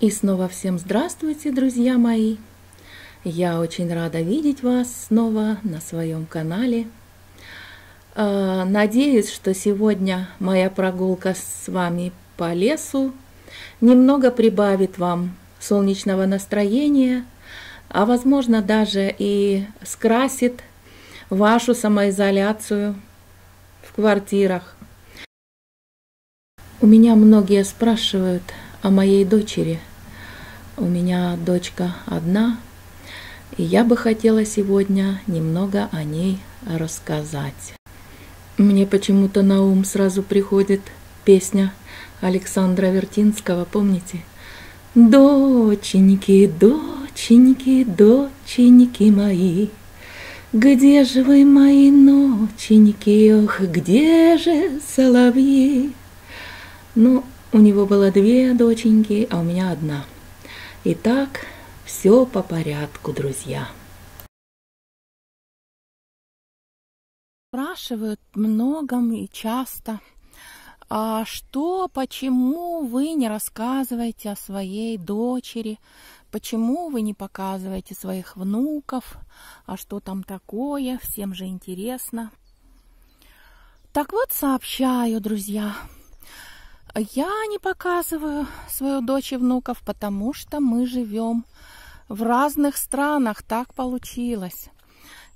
И снова всем здравствуйте, друзья мои! Я очень рада видеть вас снова на своем канале. А, надеюсь, что сегодня моя прогулка с вами по лесу немного прибавит вам солнечного настроения, а возможно даже и скрасит вашу самоизоляцию в квартирах. У меня многие спрашивают о моей дочери – у меня дочка одна, и я бы хотела сегодня немного о ней рассказать. Мне почему-то на ум сразу приходит песня Александра Вертинского, помните? Доченьки, доченьки, доченьки мои, где же вы, мои ноченьки, ох, где же соловьи? Ну, у него было две доченьки, а у меня одна – Итак, все по порядку, друзья. Спрашивают многом и часто, а что, почему вы не рассказываете о своей дочери, почему вы не показываете своих внуков, а что там такое, всем же интересно. Так вот, сообщаю, друзья, я не показываю свою дочь и внуков, потому что мы живем в разных странах, так получилось.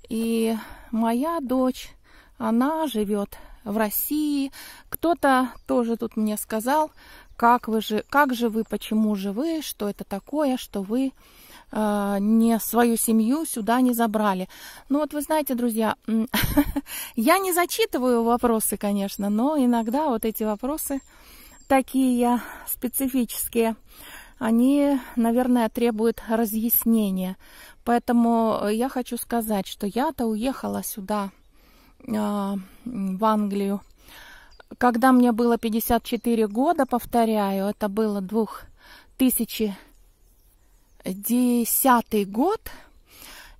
И моя дочь, она живет в России. Кто-то тоже тут мне сказал, как вы же, как же вы, почему же вы, что это такое, что вы э, не свою семью сюда не забрали. Ну вот вы знаете, друзья, я не зачитываю вопросы, конечно, но иногда вот эти вопросы такие специфические, они, наверное, требуют разъяснения. Поэтому я хочу сказать, что я-то уехала сюда, а, в Англию, когда мне было 54 года, повторяю, это было 2010 год,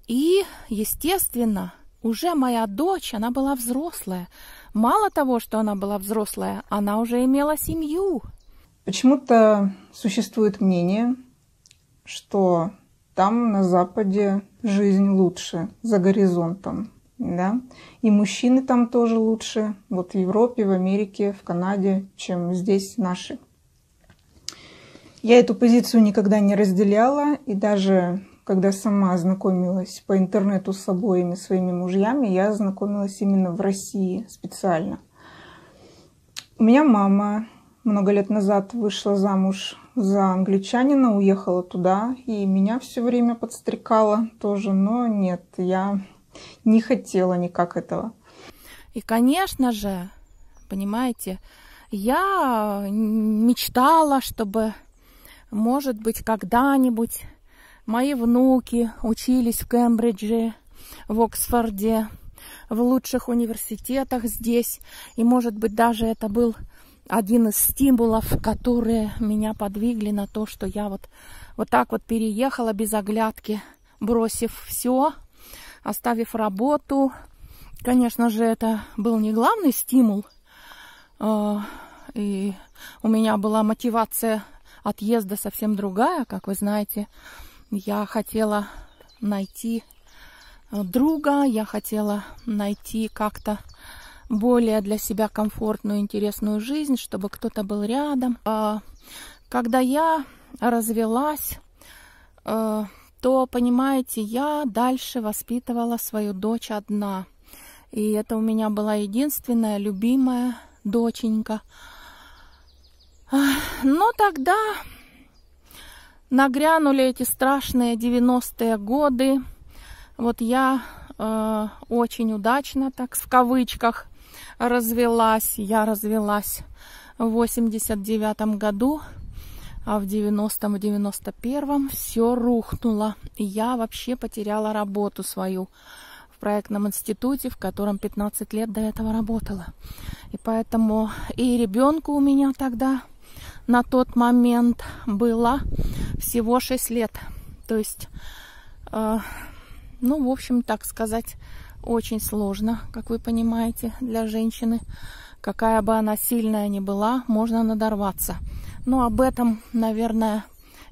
и, естественно, уже моя дочь, она была взрослая, Мало того, что она была взрослая, она уже имела семью. Почему-то существует мнение, что там на Западе жизнь лучше, за горизонтом. Да? И мужчины там тоже лучше, вот в Европе, в Америке, в Канаде, чем здесь наши. Я эту позицию никогда не разделяла, и даже когда сама знакомилась по интернету с обоими своими мужьями, я знакомилась именно в России специально. У меня мама много лет назад вышла замуж за англичанина, уехала туда, и меня все время подстрекала тоже, но нет, я не хотела никак этого. И, конечно же, понимаете, я мечтала, чтобы, может быть, когда-нибудь Мои внуки учились в Кембридже, в Оксфорде, в лучших университетах здесь. И, может быть, даже это был один из стимулов, которые меня подвигли на то, что я вот, вот так вот переехала без оглядки, бросив все, оставив работу. Конечно же, это был не главный стимул. А, и у меня была мотивация отъезда совсем другая, как вы знаете я хотела найти э, друга, я хотела найти как-то более для себя комфортную, интересную жизнь, чтобы кто-то был рядом. А когда я развелась, э, то, понимаете, я дальше воспитывала свою дочь одна. И это у меня была единственная любимая доченька. Но тогда нагрянули эти страшные 90-е годы. Вот я э, очень удачно, так в кавычках, развелась. Я развелась в 89 году, а в 90-м, 91-м все рухнуло. Я вообще потеряла работу свою в проектном институте, в котором 15 лет до этого работала. И поэтому и ребенку у меня тогда на тот момент было всего 6 лет. То есть, э, ну, в общем, так сказать, очень сложно, как вы понимаете, для женщины. Какая бы она сильная ни была, можно надорваться. Но об этом, наверное,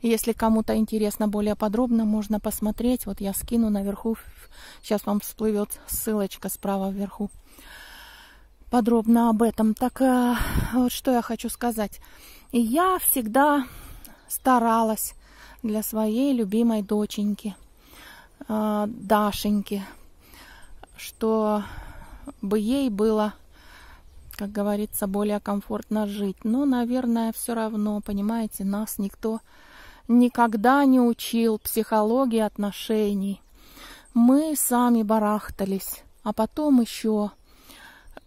Если кому-то интересно более подробно, можно посмотреть. Вот я скину наверху. Сейчас вам всплывет ссылочка справа вверху. Подробно об этом. Так э, вот что я хочу сказать. Я всегда старалась для своей любимой доченьки, э, Дашеньки, что бы ей было как говорится, более комфортно жить. Но, наверное, все равно, понимаете, нас никто никогда не учил психологии отношений. Мы сами барахтались. А потом еще,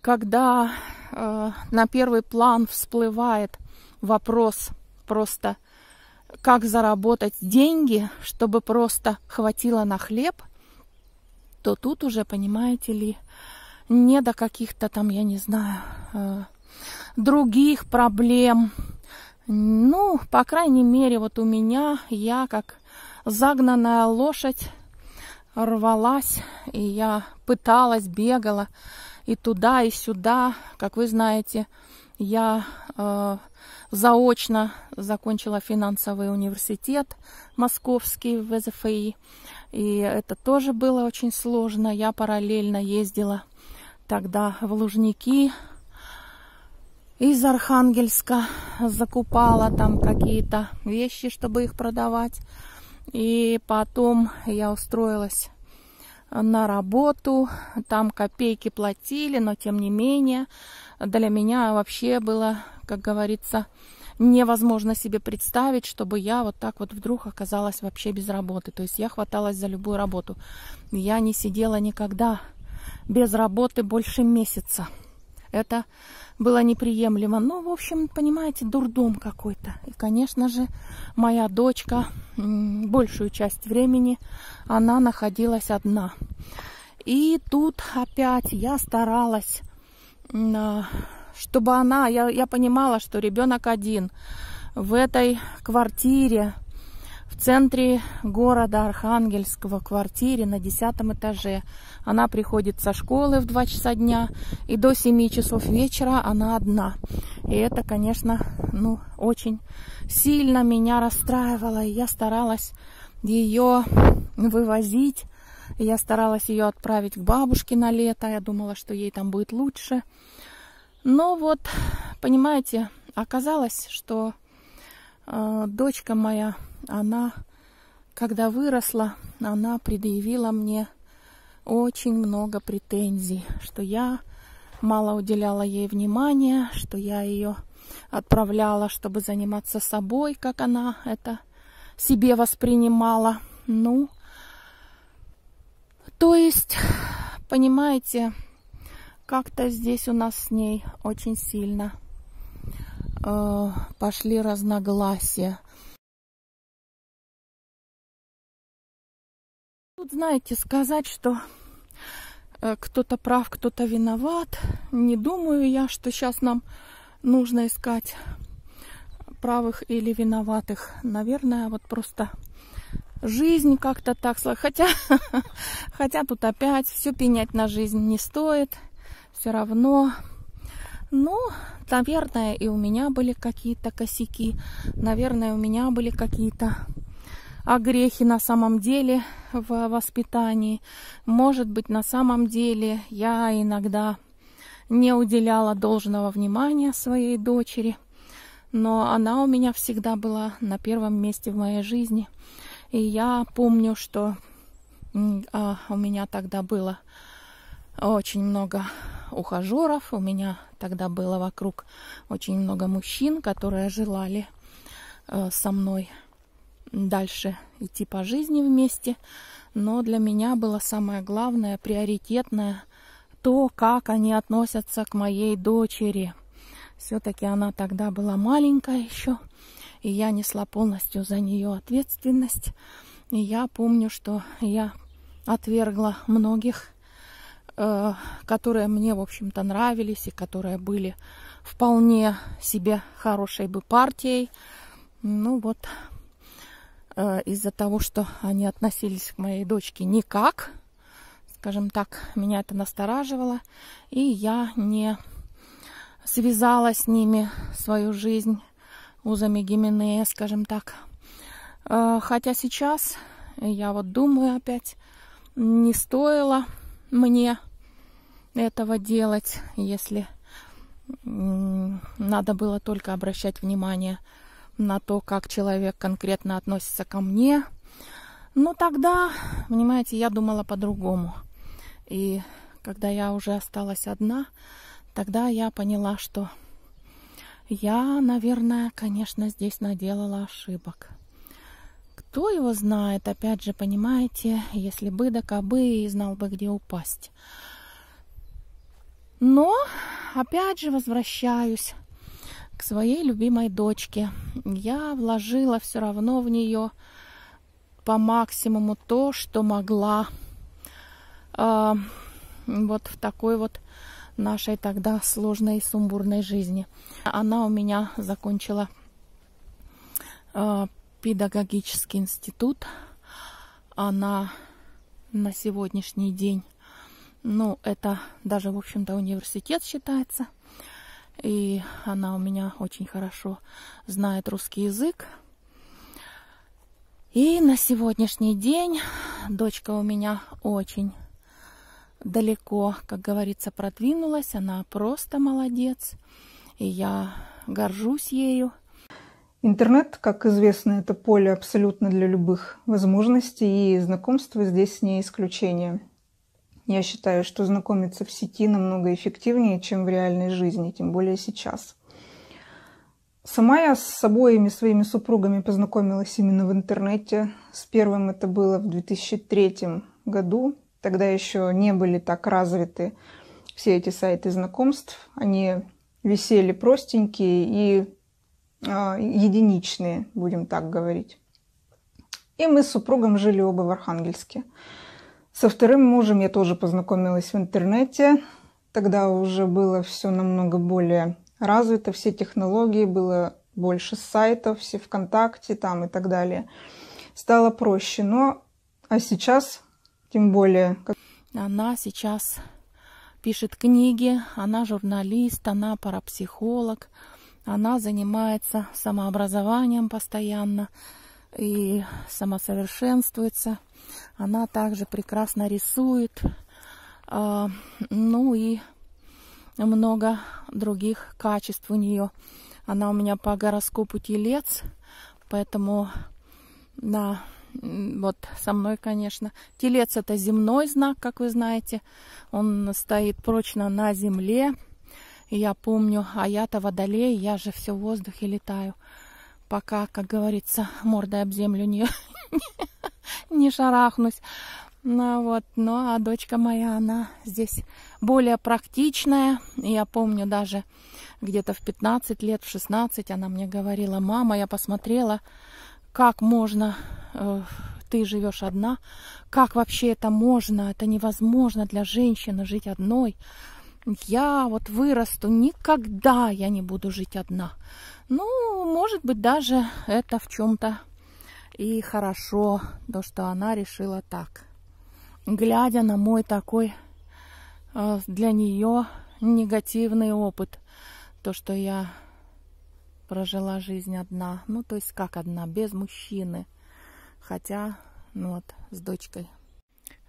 когда э, на первый план всплывает вопрос просто, как заработать деньги, чтобы просто хватило на хлеб, то тут уже, понимаете ли, не до каких-то там, я не знаю, э, других проблем. Ну, по крайней мере, вот у меня я как загнанная лошадь рвалась, и я пыталась, бегала и туда, и сюда. Как вы знаете, я э, заочно закончила финансовый университет московский в ВЗФИ, и это тоже было очень сложно. Я параллельно ездила тогда в Лужники из Архангельска закупала там какие-то вещи, чтобы их продавать. И потом я устроилась на работу, там копейки платили, но тем не менее для меня вообще было, как говорится, невозможно себе представить, чтобы я вот так вот вдруг оказалась вообще без работы. То есть я хваталась за любую работу. Я не сидела никогда без работы больше месяца. Это было неприемлемо. Ну, в общем, понимаете, дурдом какой-то. И, конечно же, моя дочка большую часть времени она находилась одна. И тут опять я старалась, чтобы она, я, я понимала, что ребенок один в этой квартире, в центре города Архангельского, квартире на десятом этаже. Она приходит со школы в 2 часа дня, и до 7 часов вечера она одна. И это, конечно, ну, очень сильно меня расстраивало, и я старалась ее вывозить. Я старалась ее отправить к бабушке на лето. Я думала, что ей там будет лучше. Но вот, понимаете, оказалось, что э, дочка моя она, когда выросла, она предъявила мне очень много претензий, что я мало уделяла ей внимания, что я ее отправляла, чтобы заниматься собой, как она это себе воспринимала. Ну, то есть, понимаете, как-то здесь у нас с ней очень сильно э, пошли разногласия. Тут, знаете, сказать, что э, кто-то прав, кто-то виноват. Не думаю я, что сейчас нам нужно искать правых или виноватых. Наверное, вот просто жизнь как-то так Хотя, хотя тут опять все пенять на жизнь не стоит. Все равно. Ну, наверное, и у меня были какие-то косяки. Наверное, у меня были какие-то о грехе на самом деле в воспитании. Может быть, на самом деле я иногда не уделяла должного внимания своей дочери, но она у меня всегда была на первом месте в моей жизни. И я помню, что а, у меня тогда было очень много ухажеров, у меня тогда было вокруг очень много мужчин, которые желали э, со мной дальше идти по жизни вместе. Но для меня было самое главное, приоритетное, то, как они относятся к моей дочери. Все-таки она тогда была маленькая еще, и я несла полностью за нее ответственность. И я помню, что я отвергла многих, э, которые мне, в общем-то, нравились и которые были вполне себе хорошей бы партией. Ну вот, из-за того, что они относились к моей дочке никак, скажем так, меня это настораживало, и я не связала с ними свою жизнь узами Гименея, скажем так. А, хотя сейчас я вот думаю опять, не стоило мне этого делать, если надо было только обращать внимание на то, как человек конкретно относится ко мне. Но тогда, понимаете, я думала по-другому. И когда я уже осталась одна, тогда я поняла, что я, наверное, конечно, здесь наделала ошибок. Кто его знает, опять же, понимаете, если бы да кабы и знал бы, где упасть. Но, опять же, возвращаюсь к своей любимой дочке. Я вложила все равно в нее по максимуму то, что могла. Э, вот в такой вот нашей тогда сложной и сумбурной жизни. Она у меня закончила э, педагогический институт. Она на сегодняшний день, ну, это даже, в общем-то, университет считается. И она у меня очень хорошо знает русский язык. И на сегодняшний день дочка у меня очень далеко, как говорится, продвинулась. Она просто молодец. И я горжусь ею. Интернет, как известно, это поле абсолютно для любых возможностей, и знакомство здесь не исключение. Я считаю, что знакомиться в сети намного эффективнее, чем в реальной жизни, тем более сейчас. Сама я с обоими своими супругами познакомилась именно в интернете. С первым это было в 2003 году. Тогда еще не были так развиты все эти сайты знакомств. Они висели простенькие и э, единичные, будем так говорить. И мы с супругом жили оба в Архангельске. Со вторым мужем я тоже познакомилась в интернете. Тогда уже было все намного более развито, все технологии, было больше сайтов, все ВКонтакте там и так далее. Стало проще. Но а сейчас тем более... Она сейчас пишет книги, она журналист, она парапсихолог, она занимается самообразованием постоянно и самосовершенствуется. Она также прекрасно рисует, э, ну и много других качеств у нее. Она у меня по гороскопу телец, поэтому да, вот со мной, конечно. Телец это земной знак, как вы знаете. Он стоит прочно на земле. Я помню, а я-то водолей, я же все в воздухе летаю. Пока, как говорится, мордой об землю не, не шарахнусь. Ну вот, ну а дочка моя, она здесь более практичная. Я помню даже где-то в 15 лет, в 16 она мне говорила, мама, я посмотрела, как можно Э, ты живешь одна. Как вообще это можно? Это невозможно для женщины жить одной. Я вот вырасту, никогда я не буду жить одна. Ну, может быть, даже это в чем-то и хорошо, то, что она решила так. Глядя на мой такой э, для нее негативный опыт, то, что я прожила жизнь одна, ну, то есть как одна, без мужчины – Хотя, ну вот, с дочкой.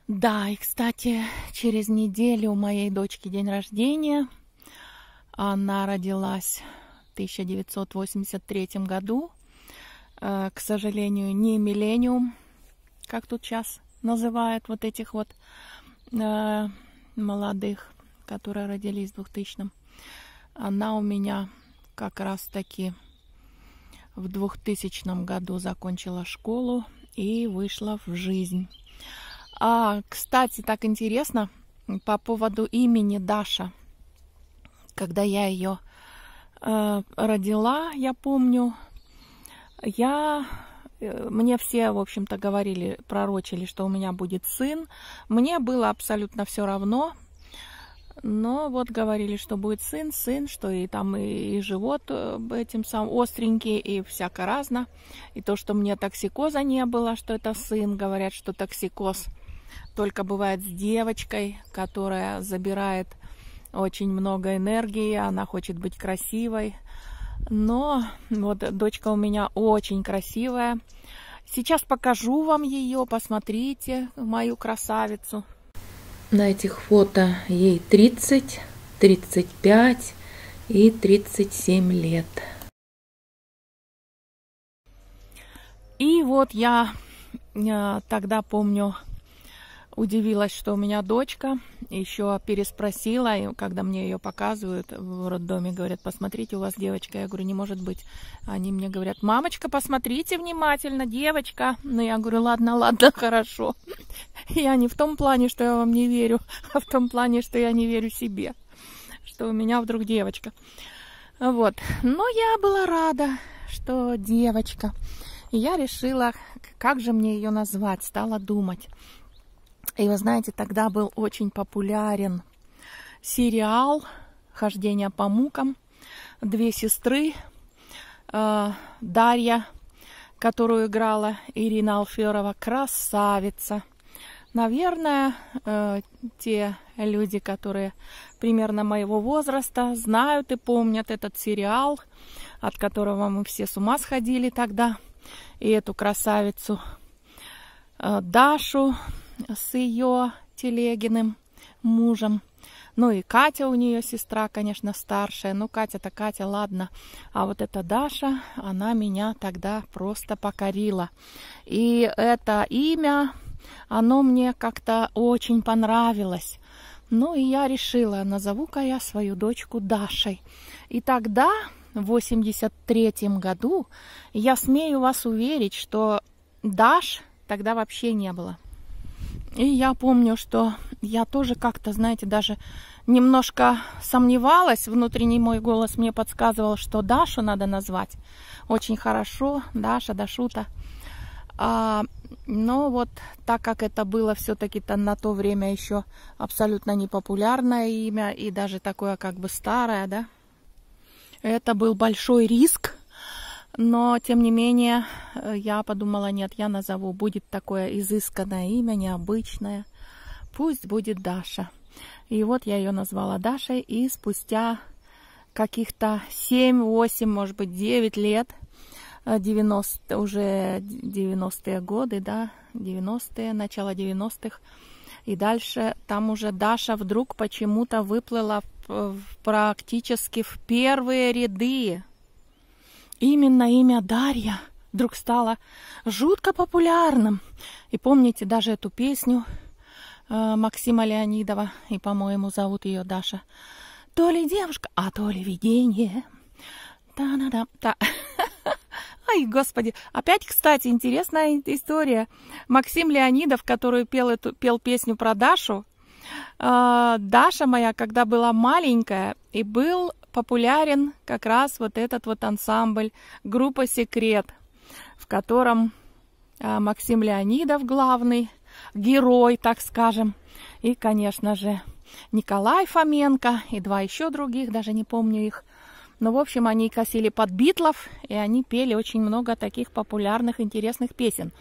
Да, и, кстати, через неделю у моей дочки день рождения. Она родилась в 1983 году. Э, к сожалению, не миллениум, как тут сейчас называют вот этих вот э, молодых, которые родились в 2000-м. Она у меня как раз таки в 2000 году закончила школу и вышла в жизнь. А, кстати, так интересно по поводу имени Даша. Когда я ее э, родила, я помню, я э, мне все, в общем-то, говорили, пророчили, что у меня будет сын. Мне было абсолютно все равно, но вот говорили, что будет сын, сын, что и там и, и живот э, этим сам остренький, и всяко разно. И то, что мне токсикоза не было, что это сын, говорят, что токсикоз только бывает с девочкой, которая забирает очень много энергии, она хочет быть красивой. Но вот дочка у меня очень красивая, Сейчас покажу вам ее, посмотрите, мою красавицу. На этих фото ей 30, 35 и 37 лет. И вот я э, тогда помню, удивилась, что у меня дочка. Еще переспросила, и когда мне ее показывают в роддоме, говорят, посмотрите, у вас девочка. Я говорю, не может быть. Они мне говорят, мамочка, посмотрите внимательно, девочка. Ну, я говорю, ладно, ладно, хорошо. Я не в том плане, что я вам не верю, а в том плане, что я не верю себе, что у меня вдруг девочка. Вот. Но я была рада, что девочка. Я решила, как же мне ее назвать, стала думать. И вы знаете, тогда был очень популярен сериал «Хождение по мукам». Две сестры, э, Дарья, которую играла Ирина Алферова, красавица. Наверное, э, те люди, которые примерно моего возраста, знают и помнят этот сериал, от которого мы все с ума сходили тогда – и эту красавицу э, Дашу с ее Телегиным мужем. Ну и Катя у нее сестра, конечно, старшая. Ну, Катя-то Катя, ладно. А вот эта Даша, она меня тогда просто покорила. И это имя, оно мне как-то очень понравилось. Ну и я решила, назову-ка я свою дочку Дашей. И тогда в 83 году, я смею вас уверить, что Даш тогда вообще не было. И я помню, что я тоже как-то, знаете, даже немножко сомневалась. Внутренний мой голос мне подсказывал, что Дашу надо назвать. Очень хорошо, Даша, Дашута. А, но вот так как это было все-таки-то на то время еще абсолютно непопулярное имя и даже такое как бы старое, да, это был большой риск, но тем не менее э, я подумала, нет, я назову, будет такое изысканное имя, необычное. Пусть будет Даша. И вот я ее назвала Дашей, и спустя каких-то 7, 8, может быть, 9 лет, 90, э, уже 90-е годы, да, 90-е, начало 90-х, и дальше там уже Даша вдруг почему-то выплыла практически в первые ряды. Именно имя Дарья вдруг стало жутко популярным. И помните даже эту песню э, Максима Леонидова, и, по-моему, зовут ее Даша. То ли девушка, а то ли видение. Та-да-да. -да. Ай, господи. Опять, кстати, интересная история. Максим Леонидов, который пел, эту, пел песню про Дашу, э, Даша моя, когда была маленькая, и был популярен как раз вот этот вот ансамбль, группа «Секрет», в котором э, Максим Леонидов главный, герой, так скажем, и, конечно же, Николай Фоменко и два еще других, даже не помню их. Но, в общем, они косили под битлов, и они пели очень много таких популярных, интересных песен.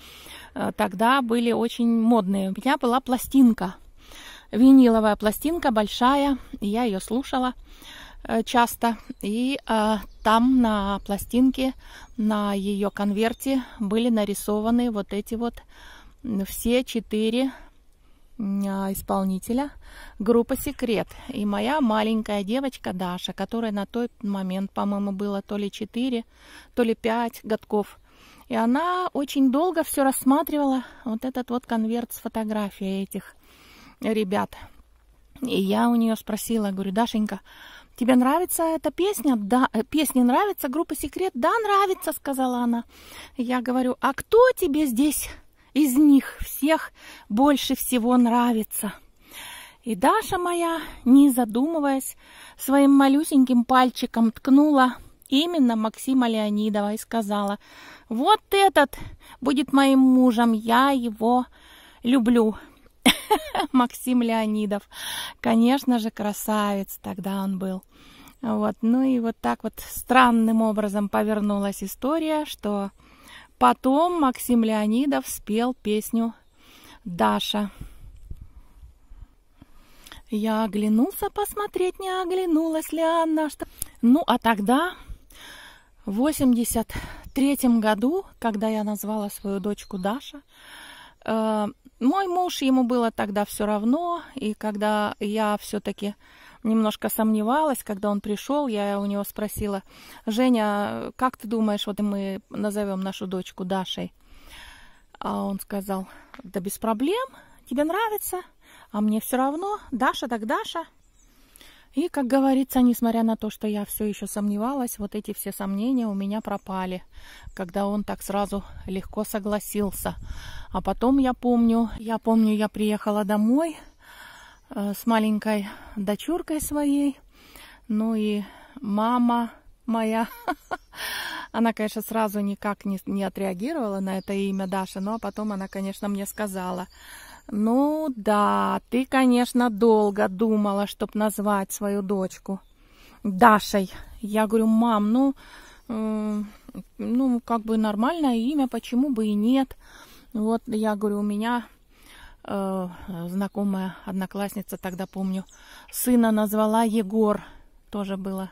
Э, тогда были очень модные. У меня была пластинка виниловая пластинка большая, и я ее слушала часто. И э, там на пластинке, на ее конверте были нарисованы вот эти вот все четыре э, исполнителя группа «Секрет». И моя маленькая девочка Даша, которая на тот момент, по-моему, было то ли 4, то ли 5 годков. И она очень долго все рассматривала вот этот вот конверт с фотографией этих ребят. И я у нее спросила, говорю, Дашенька, тебе нравится эта песня? Да, э, песня нравится, группа Секрет? Да, нравится, сказала она. Я говорю, а кто тебе здесь из них всех больше всего нравится? И Даша моя, не задумываясь, своим малюсеньким пальчиком ткнула именно Максима Леонидова и сказала, вот этот будет моим мужем, я его люблю. Максим Леонидов. Конечно же, красавец тогда он был. Вот. Ну и вот так вот странным образом повернулась история, что потом Максим Леонидов спел песню «Даша». Я оглянулся посмотреть, не оглянулась ли она. Что... Ну, а тогда, в 83 третьем году, когда я назвала свою дочку Даша, э, мой муж, ему было тогда все равно, и когда я все-таки немножко сомневалась, когда он пришел, я у него спросила, Женя, как ты думаешь, вот мы назовем нашу дочку Дашей? А он сказал, да без проблем, тебе нравится, а мне все равно, Даша так Даша. И, как говорится, несмотря на то, что я все еще сомневалась, вот эти все сомнения у меня пропали, когда он так сразу легко согласился. А потом я помню, я помню, я приехала домой э, с маленькой дочуркой своей, ну и мама моя, она, конечно, сразу никак не, не отреагировала на это имя Даша, но потом она, конечно, мне сказала, ну да, ты, конечно, долго думала, чтоб назвать свою дочку Дашей. Я говорю, мам, ну, э, ну, как бы нормальное имя, почему бы и нет. Вот я говорю, у меня э, знакомая одноклассница, тогда помню, сына назвала Егор, тоже было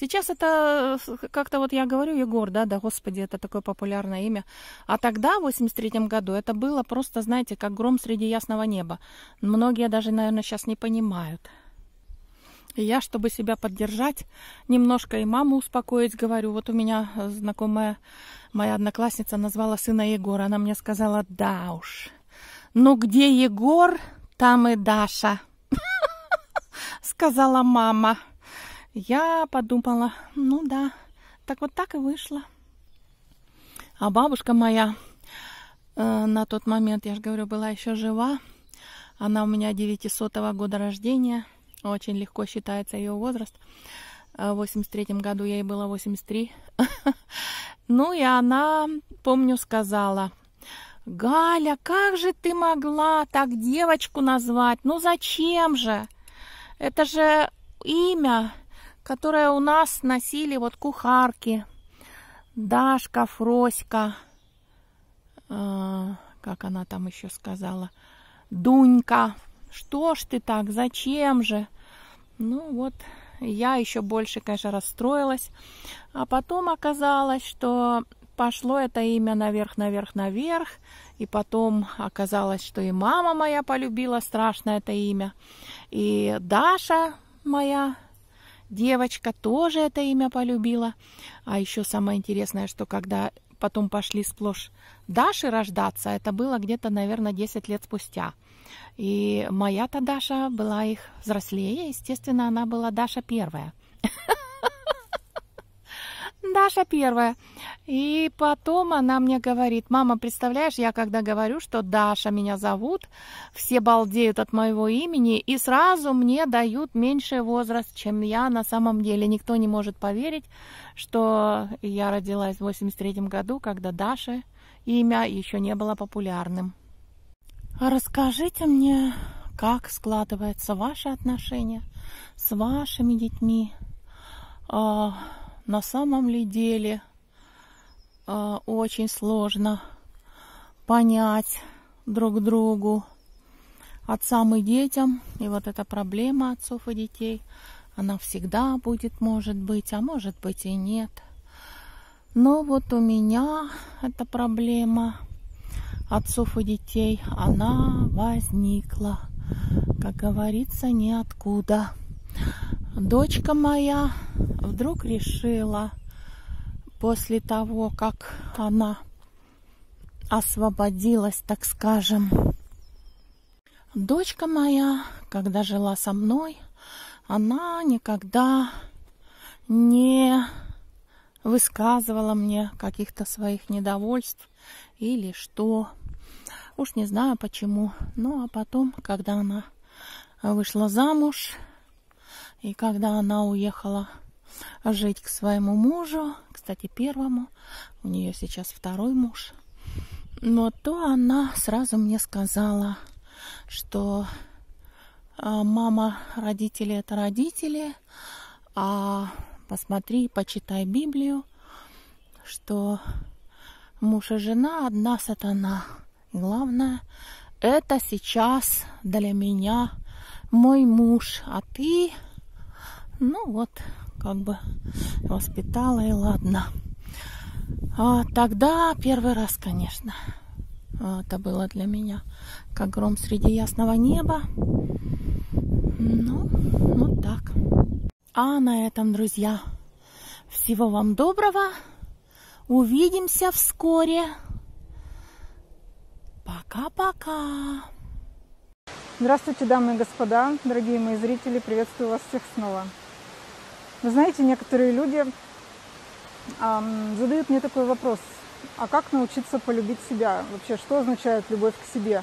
Сейчас это как-то вот я говорю Егор, да, да, господи, это такое популярное имя. А тогда, в 83 году, это было просто, знаете, как гром среди ясного неба. Многие даже, наверное, сейчас не понимают. И я, чтобы себя поддержать, немножко и маму успокоить, говорю, вот у меня знакомая моя одноклассница назвала сына Егора. Она мне сказала, да уж, ну где Егор, там и Даша, сказала мама. Я подумала, ну да, так вот так и вышло. А бабушка моя э, на тот момент, я же говорю, была еще жива. Она у меня 900 -го года рождения. Очень легко считается ее возраст. Э, в 83 году ей было 83. Ну и она, помню, сказала, Галя, как же ты могла так девочку назвать? Ну зачем же? Это же имя которое у нас носили вот кухарки. Дашка, Фроська, э, как она там еще сказала, Дунька. Что ж ты так, зачем же? Ну вот, я еще больше, конечно, расстроилась. А потом оказалось, что пошло это имя наверх, наверх, наверх. И потом оказалось, что и мама моя полюбила страшно это имя. И Даша моя Девочка тоже это имя полюбила. А еще самое интересное, что когда потом пошли сплошь Даши рождаться, это было где-то, наверное, 10 лет спустя. И моя-то Даша была их взрослее, естественно, она была Даша первая. Даша первая. И потом она мне говорит, мама, представляешь, я когда говорю, что Даша меня зовут, все балдеют от моего имени и сразу мне дают меньший возраст, чем я на самом деле. Никто не может поверить, что я родилась в 83 году, когда Даша имя еще не было популярным. Расскажите мне, как складываются ваши отношения с вашими детьми? На самом ли деле э, очень сложно понять друг другу, отцам и детям. И вот эта проблема отцов и детей, она всегда будет, может быть, а может быть и нет. Но вот у меня эта проблема отцов и детей, она возникла, как говорится, ниоткуда. Дочка моя вдруг решила, после того, как она освободилась, так скажем, дочка моя, когда жила со мной, она никогда не высказывала мне каких-то своих недовольств или что. Уж не знаю почему. Ну а потом, когда она вышла замуж, и когда она уехала жить к своему мужу, кстати, первому, у нее сейчас второй муж, но то она сразу мне сказала, что а, мама, родители это родители, а посмотри, почитай Библию, что муж и жена одна сатана. Главное, это сейчас для меня мой муж, а ты ну вот, как бы воспитала и ладно. А, тогда первый раз, конечно, это было для меня как гром среди ясного неба. Ну, вот так. А на этом, друзья, всего вам доброго. Увидимся вскоре. Пока-пока. Здравствуйте, дамы и господа, дорогие мои зрители, приветствую вас всех снова. Вы знаете, некоторые люди эм, задают мне такой вопрос, а как научиться полюбить себя? Вообще, что означает любовь к себе?